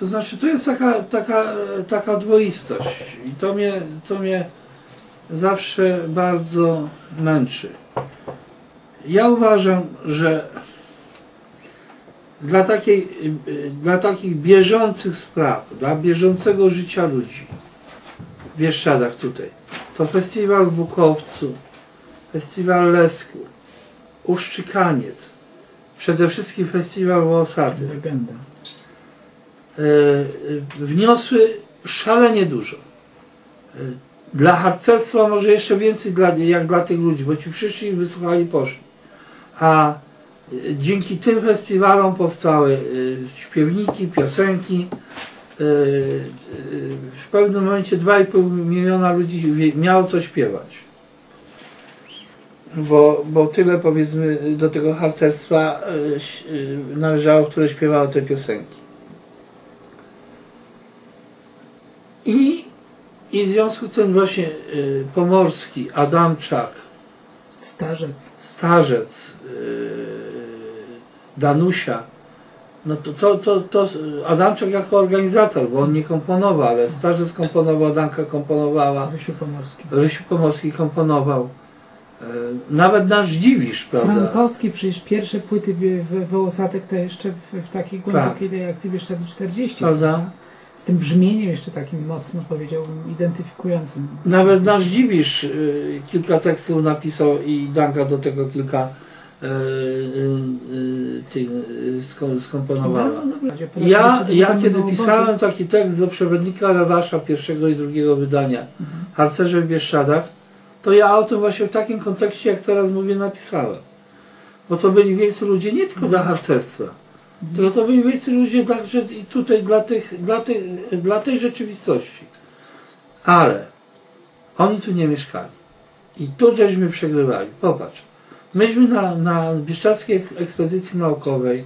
To znaczy, to jest taka, taka, taka dwoistość i to mnie, to mnie zawsze bardzo męczy. Ja uważam, że dla, takiej, dla takich bieżących spraw, dla bieżącego życia ludzi w Bieszczadach tutaj, to festiwal w Bukowcu, festiwal Lesku, Uszczykaniec, przede wszystkim festiwal Wołosaty, Legenda. E, e, wniosły szalenie dużo. E, Dla harcerstwa może jeszcze więcej dla, jak dla tych ludzi, bo ci przyszli, wysłuchali, poszli. A dzięki tym festiwalom powstały śpiewniki, piosenki. W pewnym momencie 2,5 miliona ludzi miało co śpiewać. Bo, bo tyle powiedzmy do tego harcerstwa należało, które śpiewało te piosenki. I, I w związku z tym właśnie y, Pomorski, Adamczak, Starzec. Starzec, y, Danusia, no to, to, to, to Adamczak jako organizator, bo on nie komponował, ale Starzec komponował, Danka komponowała, Rysiu Pomorski. Rysiu Pomorski komponował. Y, Nawet nasz Dziwisz, prawda? Frankowski przecież pierwsze płyty w- Wołosatek to jeszcze w, w takiej głębokiej tej akcji Bieszczady 40. Tak. Prawda? Z tym brzmieniem jeszcze takim mocno powiedziałbym identyfikującym. Nawet nasz Dziwisz y, kilka tekstów napisał i Danka do tego kilka y, y, y, y, sko- skomponowała. Ja, ja kiedy pisałem taki tekst do przewodnika Lewasza pierwszego i drugiego wydania Mhm. Harcerze w Bieszczadach, to ja o tym właśnie w takim kontekście, jak teraz mówię, napisałem. Bo to byli wielcy ludzie nie tylko dla harcerstwa, to byli wielcy ludzie także i tutaj dla, tych, dla, tych, dla tej rzeczywistości. Ale oni tu nie mieszkali. I tu żeśmy przegrywali. Popatrz. Myśmy na, na Bieszczadzkiej ekspedycji naukowej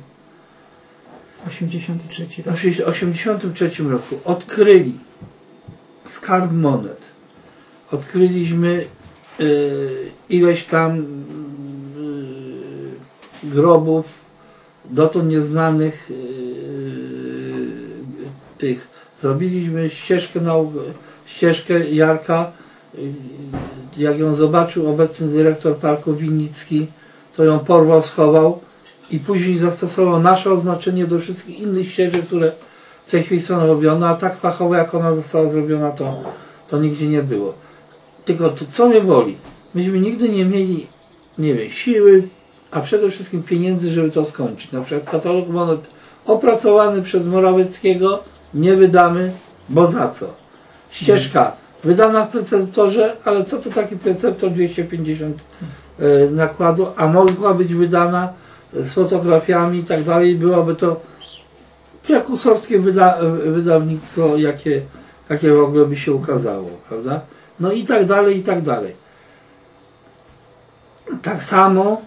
83 w rok. 1983 roku odkryli skarb monet. Odkryliśmy y, ileś tam y, grobów dotąd nieznanych y, tych. Zrobiliśmy ścieżkę, nauk, ścieżkę Jarka. y, Jak ją zobaczył obecny dyrektor parku Winnicki, to ją porwał, schował i później zastosował nasze oznaczenie do wszystkich innych ścieżek, które w tej chwili są robione, a tak fachowo jak ona została zrobiona, to, to nigdzie nie było. Tylko to, co mnie boli, myśmy nigdy nie mieli, nie wiem, siły, a przede wszystkim pieniędzy, żeby to skończyć. Na przykład katalog monet opracowany przez Morawieckiego nie wydamy, bo za co? Ścieżka wydana w preceptorze, ale co to taki preceptor 250 e, nakładu, a mogła być wydana z fotografiami i tak dalej, byłoby to prekursowskie wyda, wydawnictwo, jakie, jakie w ogóle by się ukazało, prawda? No i tak dalej, i tak dalej. Tak samo,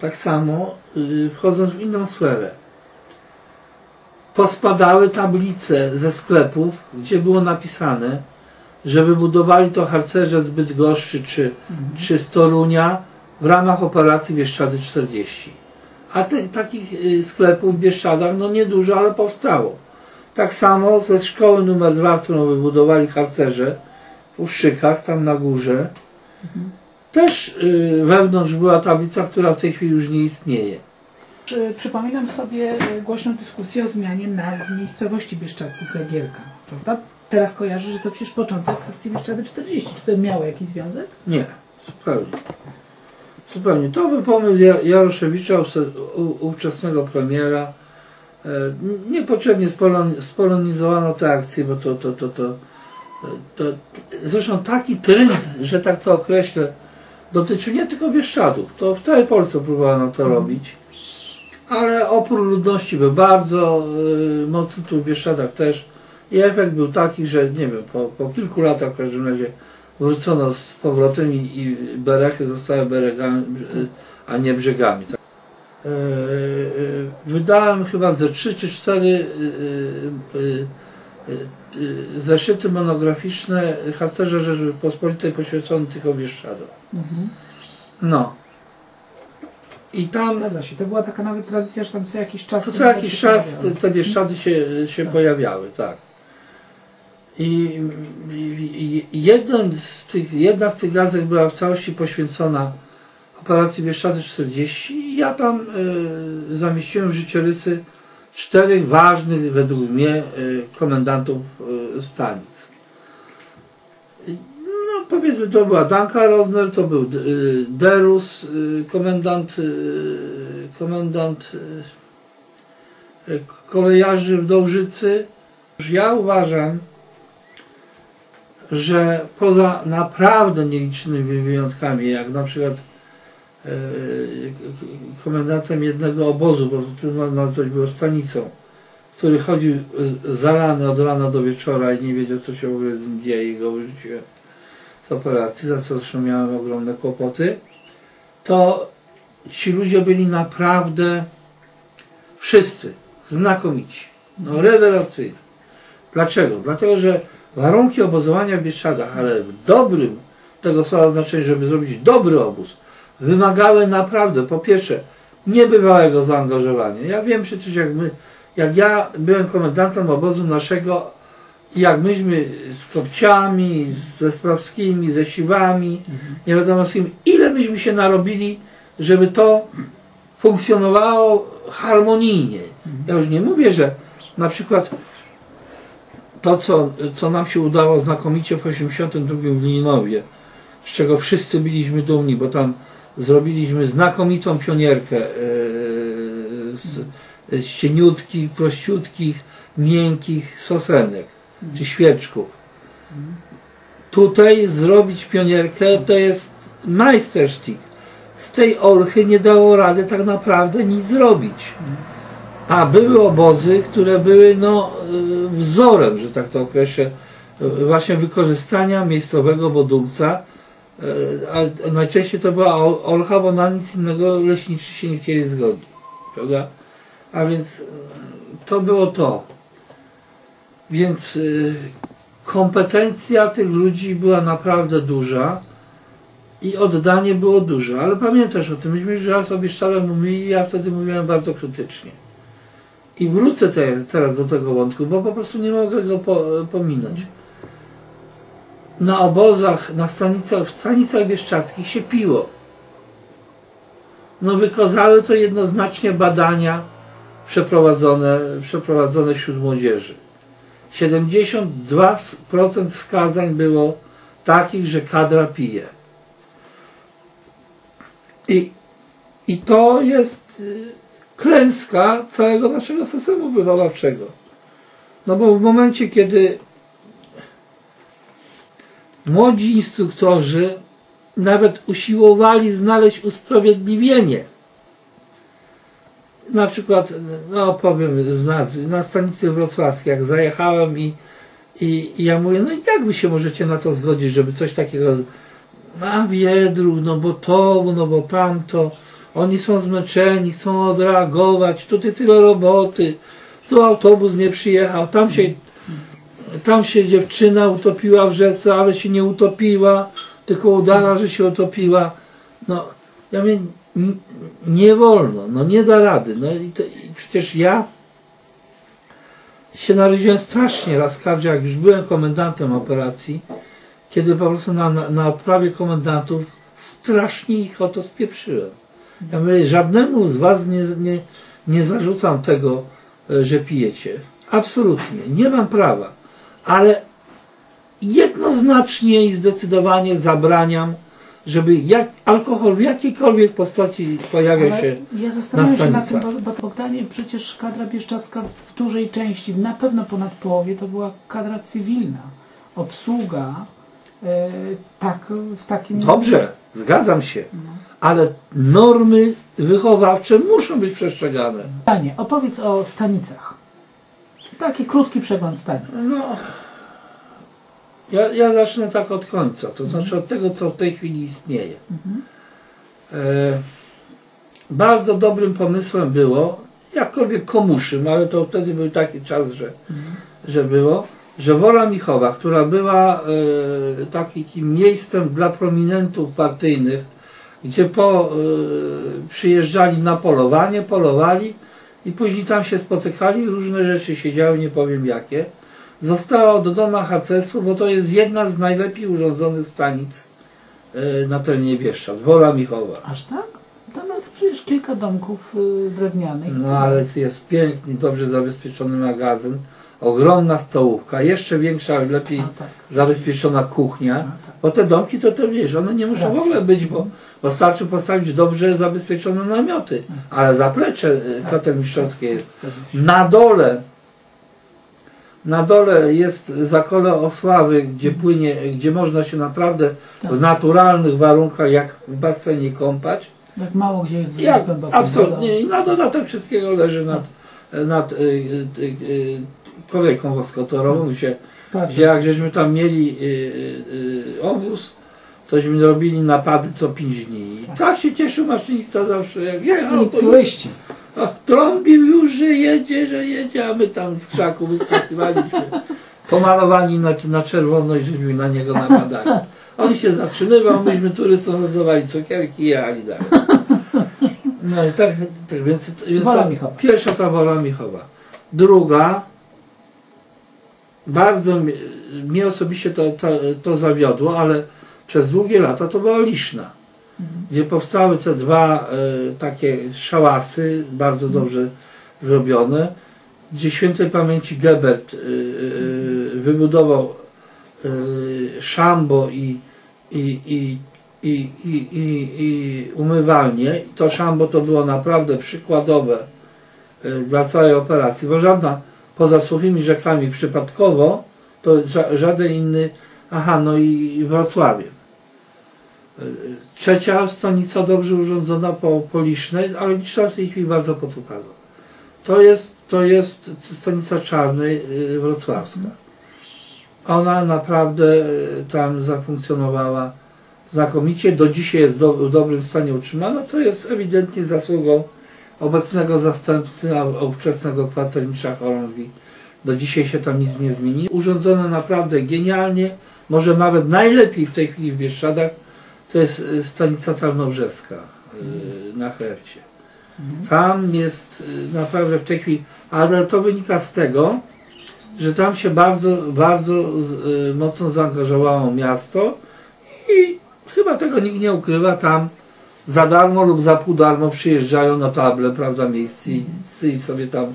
tak samo, yy, wchodząc w inną sferę, pospadały tablice ze sklepów, gdzie było napisane, że wybudowali to harcerze z Bydgoszczy czy, czy z Torunia w ramach operacji Bieszczady 40. A te, takich y, sklepów w Bieszczadach, no niedużo, ale powstało. Tak samo ze szkoły numer 2, którą wybudowali harcerze w Uszczykach, tam na górze, też y, wewnątrz była tablica, która w tej chwili już nie istnieje. Przy- Przypominam sobie e, głośną dyskusję o zmianie nazw miejscowości Bieszczadzkiej Cegielka, prawda? Teraz kojarzę, że to przecież początek akcji Bieszczady 40. Czy to miało jakiś związek? Nie, zupełnie. Zupełnie. To był pomysł Ja- Jaroszewicza, ówczesnego premiera. E, Niepotrzebnie spolon- spolonizowano te akcje, bo to, to, to, to, to, zresztą taki trend, że tak to określę, dotyczył nie tylko Bieszczadów. To w całej Polsce próbowano to robić. Ale opór ludności był bardzo y, mocny tu w Bieszczadach też. I efekt był taki, że nie wiem, po, po kilku latach w każdym razie wrócono z powrotem i, i berechy zostały beregami, a nie brzegami. Tak. E, e, Wydałem chyba ze trzy czy cztery y, y, y, zeszyty monograficzne harcerze Rzeczypospolitej poświęcone tylko Bieszczadom. Mhm. No. I tam Zgadza się. To była taka nawet tradycja, że tam co jakiś czas... to co jakiś się czas te, pojawiały. te Bieszczady się, się Tak. pojawiały, tak. I, i, i jeden z tych, jedna z tych gazet była w całości poświęcona operacji Bieszczady 40 i ja tam y, zamieściłem w życiorysy czterech ważnych według mnie y, komendantów y, stanic. No powiedzmy to była Danka Rosner, to był y, Derus, komendant, komendant kolejarzy w Dołżycy. Ja uważam, że poza naprawdę nielicznymi wyjątkami, jak na przykład e, komendantem jednego obozu, bo trudno nazwać było stanicą, który chodził zalany od rana do wieczora i nie wiedział, co się w ogóle dzieje go wyrzuciłem z operacji, za co zresztą miałem ogromne kłopoty, to ci ludzie byli naprawdę wszyscy znakomici, no rewelacyjni. Dlaczego? Dlatego, że warunki obozowania w Bieszczadach, ale w dobrym tego słowa znaczeniu, żeby zrobić dobry obóz, wymagały naprawdę, po pierwsze, niebywałego zaangażowania. Ja wiem przecież, jak my, jak ja byłem komendantem obozu naszego, i jak myśmy z kopciami, ze sprawskimi, ze siwami, nie wiadomo z kim, ile myśmy się narobili, żeby to funkcjonowało harmonijnie. Ja już nie mówię, że na przykład to, co, co nam się udało znakomicie w 82 w Linowie, z czego wszyscy byliśmy dumni, bo tam zrobiliśmy znakomitą pionierkę e, z, z cieniutkich, prościutkich, miękkich sosenek czy świeczków. Tutaj zrobić pionierkę to jest majstersztyk. Z tej olchy nie dało rady tak naprawdę nic zrobić. A były obozy, które były no, y, wzorem, że tak to określę, y, właśnie wykorzystania miejscowego bodulca. Y, A najczęściej to była olcha, bo na nic innego leśniczy się nie chcieli zgodzić. Prawda? A więc y, to było to. Więc y, kompetencja tych ludzi była naprawdę duża i oddanie było duże. Ale pamiętasz o tym, myśmy już raz o Bieszczadach mówili, ja wtedy mówiłem bardzo krytycznie. I wrócę te, teraz do tego wątku, bo po prostu nie mogę go po, pominąć. Na obozach, na stanicach, w stanicach bieszczadzkich się piło. No wykazały to jednoznacznie badania przeprowadzone, przeprowadzone wśród młodzieży. 72% wskazań było takich, że kadra pije. I, i to jest y, klęska całego naszego systemu wychowawczego. No bo w momencie, kiedy młodzi instruktorzy nawet usiłowali znaleźć usprawiedliwienie. Na przykład, no powiem z nazwy, na stanicy wrocławskiej, jak zajechałem i, i, i ja mówię, no jak wy się możecie na to zgodzić, żeby coś takiego, na wiedru, no bo to, no bo tamto, oni są zmęczeni, chcą odreagować, tutaj tyle roboty, tu autobus nie przyjechał, tam się, tam się dziewczyna utopiła w rzece, ale się nie utopiła, tylko udała, że się utopiła. No, ja mówię, nie wolno, no nie da rady. No i, to, i przecież ja się naraziłem strasznie raz kadrze, jak już byłem komendantem operacji, kiedy po prostu na, na, na odprawie komendantów strasznie ich o to spieprzyłem. Ja mówię, żadnemu z was nie, nie, nie zarzucam tego, e, że pijecie. Absolutnie, nie mam prawa. Ale jednoznacznie i zdecydowanie zabraniam, żeby jak, alkohol w jakiejkolwiek postaci pojawia Ale się. ja zastanawiam się na nad tym, bo, bo Bogdanie przecież kadra bieszczacka w dużej części, na pewno ponad połowie, to była kadra cywilna. Obsługa e, tak, w takim... Dobrze, zgadzam się, ale normy wychowawcze muszą być przestrzegane. Panie, opowiedz o stanicach. Taki krótki przegląd stanic. No, ja, ja zacznę tak od końca, to znaczy od tego, co w tej chwili istnieje. E, bardzo dobrym pomysłem było, jakkolwiek komuszym, ale to wtedy był taki czas, że, że było, że Wola Michowa, która była e, takim miejscem dla prominentów partyjnych, gdzie po, y, przyjeżdżali na polowanie, polowali i później tam się spotykali, różne rzeczy się działy, nie powiem jakie. Została oddana harcerstwu, bo to jest jedna z najlepiej urządzonych stanic y, na terenie Bieszczad, Wola Michowa. Aż tak? Tam jest przecież kilka domków y, drewnianych. No ale jest piękny, dobrze zabezpieczony magazyn, ogromna stołówka, jeszcze większa, lepiej A, tak. zabezpieczona kuchnia. Tak. Bo te domki to, to wiesz, one nie muszą w ogóle być, bo wystarczy postawić dobrze zabezpieczone namioty. Ale zaplecze y, kotelmistrzowskie jest. Zgadza się. Na dole, na dole jest zakole Osławy, gdzie płynie, gdzie można się naprawdę Tak. w naturalnych warunkach, jak w basenie kąpać. Tak mało gdzie jest Jak, głęboko. absolutnie. I na dodatek wszystkiego leży nad, nad y, y, y, y, kolejką woskotorową, gdzie Tak. jak żeśmy tam mieli y, y, y, obóz, tośmy robili napady co 5 dni. I tak się cieszył maszynista zawsze, jak jechał, I turyści. a, trąbił już, że jedzie, że jedzie, a my tam z krzaku wyskakiwaliśmy, pomalowani na, na czerwono i żeśmy na niego napadali. On się zatrzymywał, myśmy turystom rozdawali cukierki i jechali dalej. No i tak, tak więc, więc Wola Michowa. pierwsza ta wola Michowa. Druga, bardzo mi- mnie osobiście to, to, to zawiodło, ale przez długie lata to była Liszna, gdzie powstały te dwa e, takie szałasy, bardzo dobrze zrobione, gdzie świętej pamięci Gebert e, e, wybudował szambo i, i, i, i, i, i, i umywalnię. I to szambo to było naprawdę przykładowe dla całej operacji, bo żadna poza suchymi rzekami przypadkowo, to ża- żaden inny, aha, no i, i Wrocławie. E, Trzecia stanica dobrze urządzona po, po Lisznej, ale Liszna w tej chwili bardzo potupadła. To jest, to jest stanica Czarnej y, wrocławska. Ona naprawdę y, tam zafunkcjonowała znakomicie. Do dzisiaj jest do, w dobrym stanie utrzymana, co jest ewidentnie zasługą obecnego zastępcy, ówczesnego kwatermistrza chorągwi. Do dzisiaj się tam nic nie zmieni. Urządzone naprawdę genialnie, może nawet najlepiej w tej chwili w Bieszczadach, to jest y, stanica Tarnobrzeska y, na Hercie. Tam jest y, naprawdę w tej chwili, ale to wynika z tego, że tam się bardzo, bardzo mocno zaangażowało miasto i chyba tego nikt nie ukrywa, tam za darmo lub za pół darmo przyjeżdżają notable, prawda, miejscy i, i sobie tam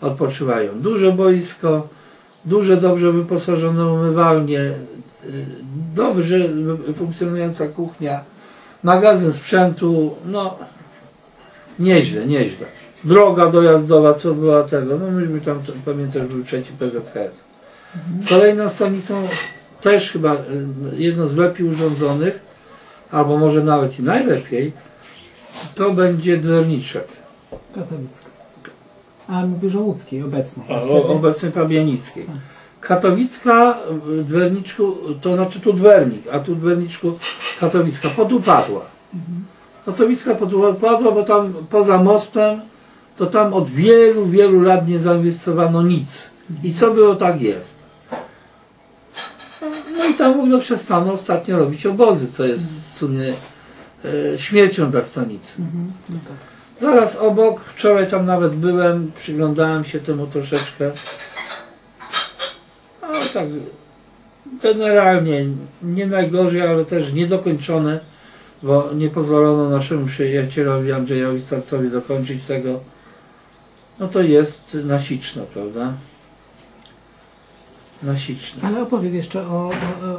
odpoczywają. Duże boisko, duże, dobrze wyposażone umywalnie, y, dobrze funkcjonująca kuchnia, magazyn sprzętu, no nieźle, nieźle. Droga dojazdowa, co była tego, no myśmy tam, pamiętam, był trzeci PZHS. Kolejną stanicą, też chyba y, jedno z lepiej urządzonych, albo może nawet i najlepiej, to będzie Dwerniczek. Katowicka. A mówisz o łódzkiej, obecnej. O, Wtedy- obecnej Pabianickiej. Tak. Katowicka Dwerniczku, to znaczy tu Dwernik, a tu Dwerniczku Katowicka podupadła. Katowicka podupadła, bo tam poza mostem, to tam od wielu, wielu lat nie zainwestowano nic. I co było, tak jest. No i tam w ogóle przestano ostatnio robić obozy, co jest w sumie e, śmiercią dla stanicy. Mhm, no tak. Zaraz obok, wczoraj tam nawet byłem, przyglądałem się temu troszeczkę. Ale tak generalnie nie najgorzej, ale też niedokończone, bo nie pozwolono naszemu przyjacielowi Andrzejowi Starcowi dokończyć tego. No to jest nasiczno, prawda? Nasiczno. Ale opowiedz jeszcze o,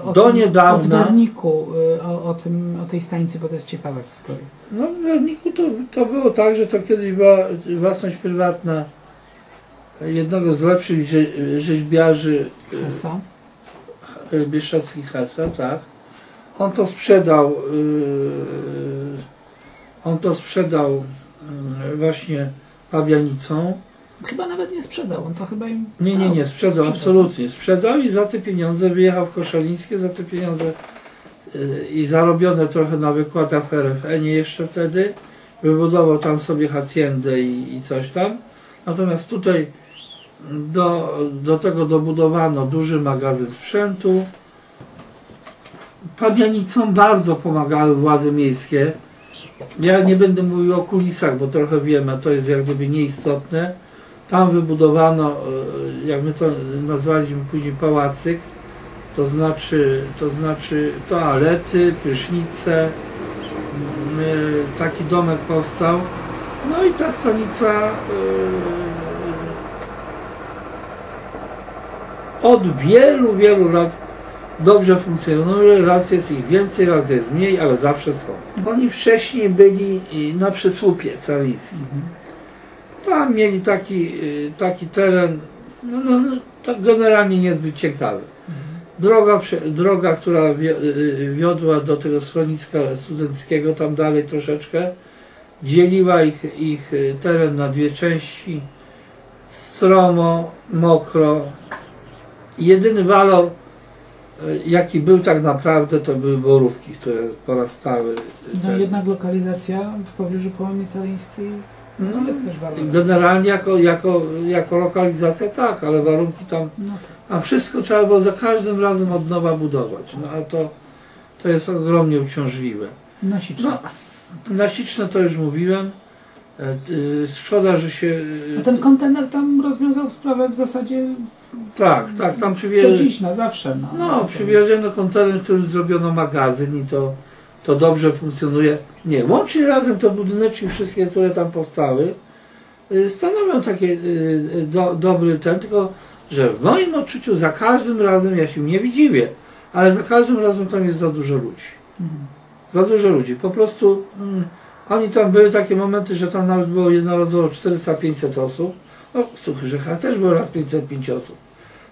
o, o Do tym niedawna- odbiorniku, y, o, o, tym, o tej stanicy, bo to jest ciekawa historia. No w Werniku to, to było tak, że to kiedyś była własność prywatna jednego z lepszych rze- rzeźbiarzy y, Hesa. Bieszczadzki tak. On to sprzedał, yy, on to sprzedał właśnie Pabianicą. Chyba nawet nie sprzedał, on to chyba im... Nie, nie, nie, sprzedał, Sprzedał. absolutnie. Sprzedał i za te pieniądze wyjechał w Koszalińskie, za te pieniądze yy, i zarobione trochę na wykładach w RFN-ie jeszcze wtedy. Wybudował tam sobie haciendę i, i coś tam. Natomiast tutaj do, do tego dobudowano duży magazyn sprzętu. Pabianicom bardzo pomagały władze miejskie Ja nie będę mówił o kulisach, bo trochę wiem, a to jest jak gdyby nieistotne. Tam wybudowano, e, jak my to nazwaliśmy później pałacyk, to znaczy, to znaczy toalety, prysznice, taki domek powstał. No i ta stanica e, od wielu, wielu lat dobrze funkcjonuje. Raz jest ich więcej, raz jest mniej, ale zawsze są. Oni wcześniej byli na przysłupie caryjskim. Tam mieli taki, y, taki teren, no, no, no, to generalnie niezbyt ciekawy. Droga, prze- droga, która wi- y, wiodła do tego schroniska studenckiego, tam dalej troszeczkę, dzieliła ich, ich y, teren na dwie części. Stromo, mokro. Jedyny walor, y, jaki był tak naprawdę, to były borówki, które porastały. No jednak lokalizacja w pobliżu Połami Calińskiej no, No, jest też. Generalnie jako, jako, jako lokalizacja tak, ale warunki tam, No tak. a wszystko trzeba było za każdym razem od nowa budować. No a to, to jest ogromnie uciążliwe. Nasiczne. No, nasiczne to już mówiłem. E, y, Szkoda, że się. No ten kontener tam rozwiązał sprawę w zasadzie Tak, tak, tam do przywiezie. dziś, na zawsze. No, No, przywieziono kontener, w którym zrobiono magazyn i to, to dobrze funkcjonuje. Nie, łącznie razem to budyneczki wszystkie, które tam powstały, y, stanowią takie y, y, do, dobry ten, tylko że w moim odczuciu za każdym razem, ja się nie widziwie, ale za każdym razem tam jest za dużo ludzi. Mhm. Za dużo ludzi. Po prostu mm, oni tam były takie momenty, że tam nawet było jednorazowo 400-500 osób. No, słuchaj, że też było raz 505 osób.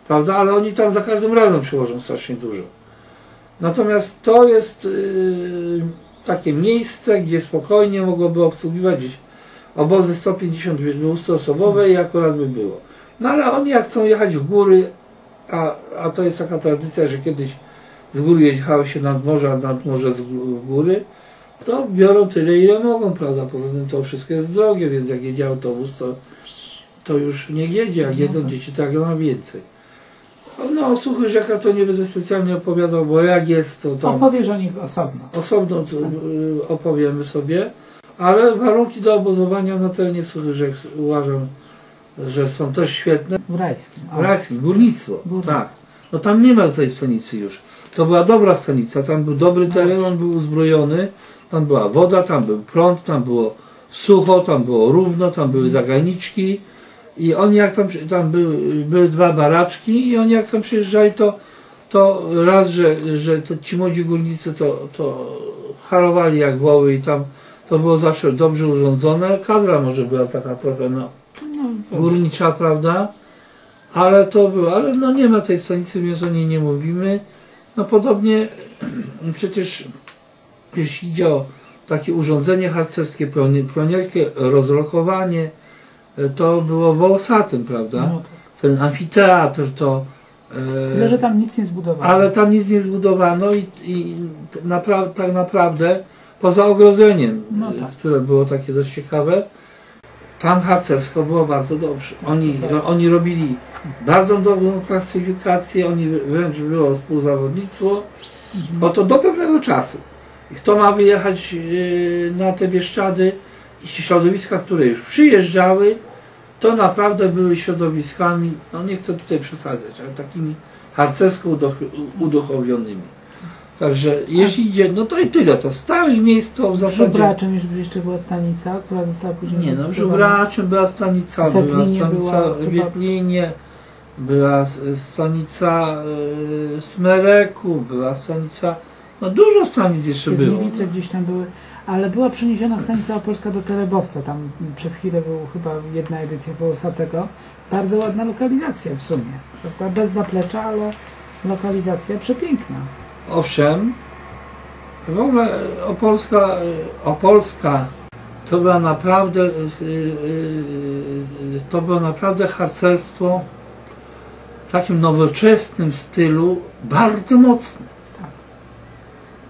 Prawda? Ale oni tam za każdym razem przyłożą strasznie dużo. Natomiast to jest yy, takie miejsce, gdzie spokojnie mogłoby obsługiwać obozy 150-200 osobowe i akurat by było. No ale oni jak chcą jechać w góry, a, a to jest taka tradycja, że kiedyś z góry jechało się nad morze, a nad morze z góry, to biorą tyle, ile mogą, prawda? Poza tym to wszystko jest drogie, więc jak jedzie autobus, to, to już nie jedzie, jak jedą dzieci, to jak więcej. No o Suchy Rzeka to nie będę specjalnie opowiadał, bo jak jest, to tam Opowiesz o nich osobno. osobno to, y, opowiemy sobie, ale warunki do obozowania na terenie Suchy Rzek uważam, że są też świetne. W Rajskim. O. Rajski, górnictwo. Górnictwo. Tak. No tam nie ma tej stanicy już. To była dobra stanica, tam był dobry teren, on był uzbrojony, tam była woda, tam był prąd, tam było sucho, tam było równo, tam były zagajniczki i oni jak tam, tam były, były dwa baraczki i oni jak tam przyjeżdżali, to, to raz, że, że to ci młodzi górnicy to, to harowali jak woły i tam to było zawsze dobrze urządzone. Kadra może była taka trochę, no, No, górnicza, prawda? Ale to było, ale no nie ma tej stanicy, więc o niej nie mówimy. No podobnie przecież jeśli idzie o takie urządzenie harcerskie, pioni- pionierkę, rozlokowanie, e, to było wołosatym, prawda? no tak. Ten amfiteatr to... e, Tyle, że tam nic nie zbudowano. ale tam nic nie zbudowano i, i napra- tak naprawdę poza ogrodzeniem, No y, tak. które było takie dość ciekawe, tam harcersko było bardzo dobrze. Oni, Tak. oni robili bardzo dobrą klasyfikację, oni wręcz było współzawodnictwo. Mhm. Oto do pewnego czasu. Kto ma wyjechać y, na te Bieszczady środowiska, które już przyjeżdżały, to naprawdę były środowiskami, no nie chcę tutaj przesadzać, ale takimi harcersko uduch- uduchowionymi. Także jeśli idzie, no to i tyle, to stałe miejsce w zasadzie. Żubraczem już jeszcze była stanica, która została później... Nie no. Żubraczem była stanica, W była stanica w Wietlinie, była stanica y, Smereku, była stanica, no dużo stanic jeszcze było. Piwnice gdzieś tam były, ale była przeniesiona stanica opolska do Terebowca. Tam przez chwilę był chyba jedna edycja Wołosatego. Bardzo ładna lokalizacja w sumie. Prawda? Bez zaplecza, ale lokalizacja przepiękna. Owszem, w ogóle Opolska, Opolska to była naprawdę, y, y, y, to było naprawdę harcerstwo w takim nowoczesnym stylu, bardzo mocne.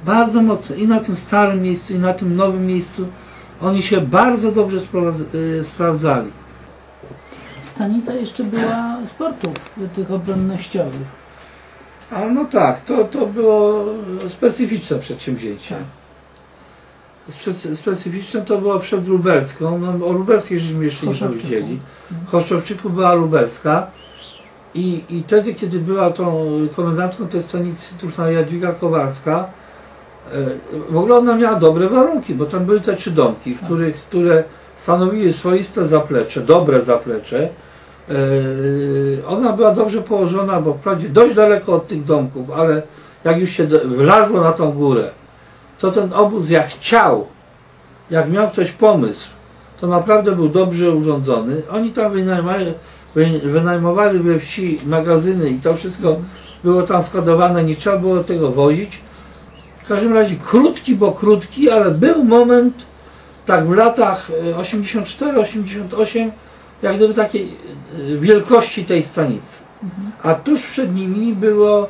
Bardzo mocne. I na tym starym miejscu, i na tym nowym miejscu oni się bardzo dobrze y, sprawdzali. Stanica jeszcze była sportów tych obronnościowych. A no tak, to, to było specyficzne przedsięwzięcie. Tak. Specy- specyficzne to było przed Lubelską. No, o Lubelskiej żeśmy jeszcze nie powiedzieli. W Chorzowczyku była Lubelska. I, I wtedy, kiedy była tą komendantką tej stanicy Tuchna Jadwiga Kowalska, w ogóle ona miała dobre warunki, bo tam były te trzy domki, których, które stanowiły swoiste zaplecze, dobre zaplecze. E, Ona była dobrze położona, bo wprawdzie dość daleko od tych domków, ale jak już się wlazło na tą górę, to ten obóz jak chciał, jak miał ktoś pomysł, to naprawdę był dobrze urządzony. Oni tam wynajmowali, wy- wynajmowali we wsi magazyny i to wszystko było tam składowane, nie trzeba było tego wozić. W każdym razie krótki, bo krótki, ale był moment, tak w latach e, 84-88, jak gdyby takiej e, wielkości tej stanicy. A tuż przed nimi było,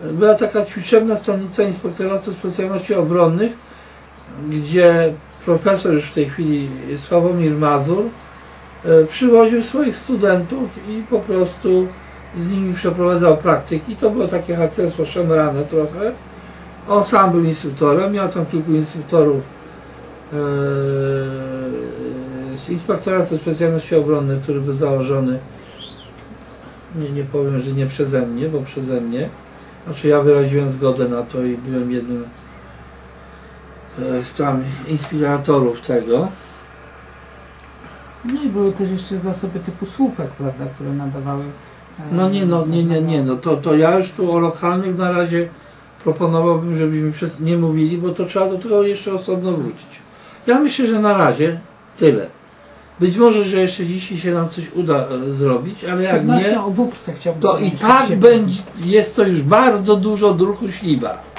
była taka ćwiczebna stanica Inspektoratu Specjalności Obronnych, gdzie profesor już w tej chwili Sławomir Mazur e, przywoził swoich studentów i po prostu z nimi przeprowadzał praktyki. To było takie harcerstwo szemrane trochę. On sam był instruktorem, miał tam kilku instruktorów e, z Inspektoratu Specjalności Obronnych, który był założony nie, nie powiem, że nie przeze mnie, bo przeze mnie. Znaczy ja wyraziłem zgodę na to i byłem jednym e, z tam inspiratorów tego. No i były też jeszcze zasoby typu słupek, prawda, które nadawały. e, No nie, no nie, nie, nie, no to, to ja już tu o lokalnych na razie proponowałbym, żebyśmy przez, nie mówili, bo to trzeba do tego jeszcze osobno wrócić. Ja myślę, że na razie tyle. Być może, że jeszcze dzisiaj się nam coś uda e, zrobić, ale jak nie, o chciałbym to i tak będzie, jest to już bardzo dużo druchu śliwa.